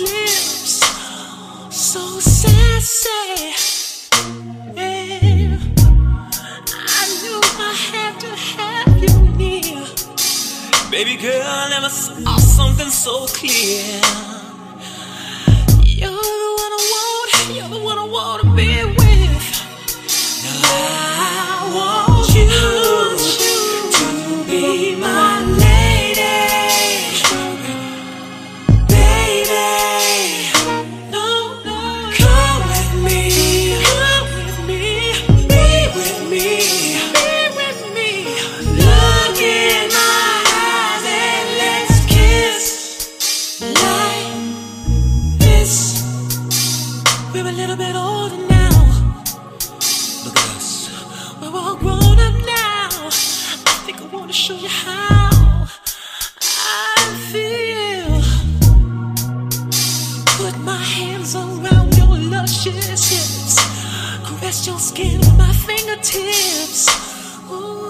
lip lips. So sassy. Yeah. I knew I had to have you near. Baby girl, I never saw something so clear. We're a little bit older now. Look at us. We're all grown up now. I think I wanna show you how I feel. Put my hands around your luscious hips. Caress your skin with my fingertips. Ooh,